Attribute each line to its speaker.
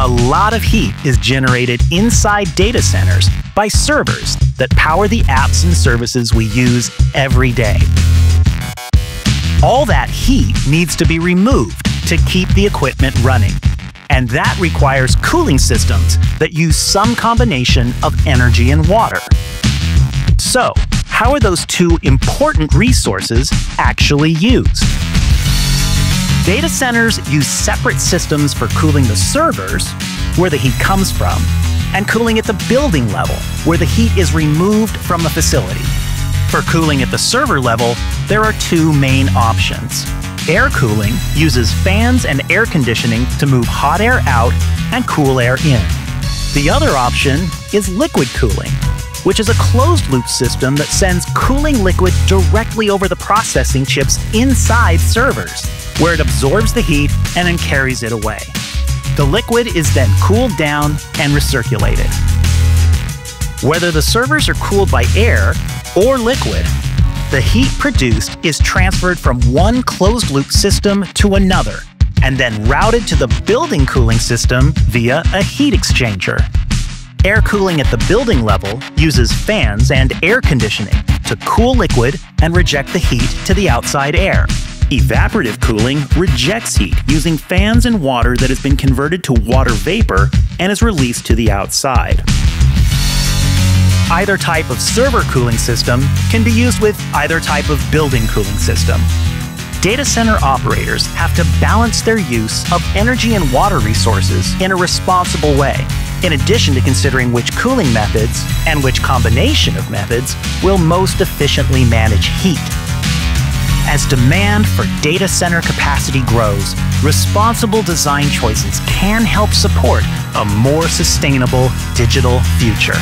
Speaker 1: A lot of heat is generated inside data centers by servers that power the apps and services we use every day. All that heat needs to be removed to keep the equipment running. And that requires cooling systems that use some combination of energy and water. So, how are those two important resources actually used? Data centers use separate systems for cooling the servers, where the heat comes from, and cooling at the building level, where the heat is removed from the facility. For cooling at the server level, there are two main options. Air cooling uses fans and air conditioning to move hot air out and cool air in. The other option is liquid cooling, which is a closed loop system that sends cooling liquid directly over the processing chips inside servers, where it absorbs the heat and then carries it away. The liquid is then cooled down and recirculated. Whether the servers are cooled by air or liquid, the heat produced is transferred from one closed loop system to another, and then routed to the building cooling system via a heat exchanger. Air cooling at the building level uses fans and air conditioning to cool liquid and reject the heat to the outside air. Evaporative cooling rejects heat using fans and water that has been converted to water vapor and is released to the outside. Either type of server cooling system can be used with either type of building cooling system. Data center operators have to balance their use of energy and water resources in a responsible way, in addition to considering which cooling methods and which combination of methods will most efficiently manage heat. As demand for data center capacity grows, responsible design choices can help support a more sustainable digital future.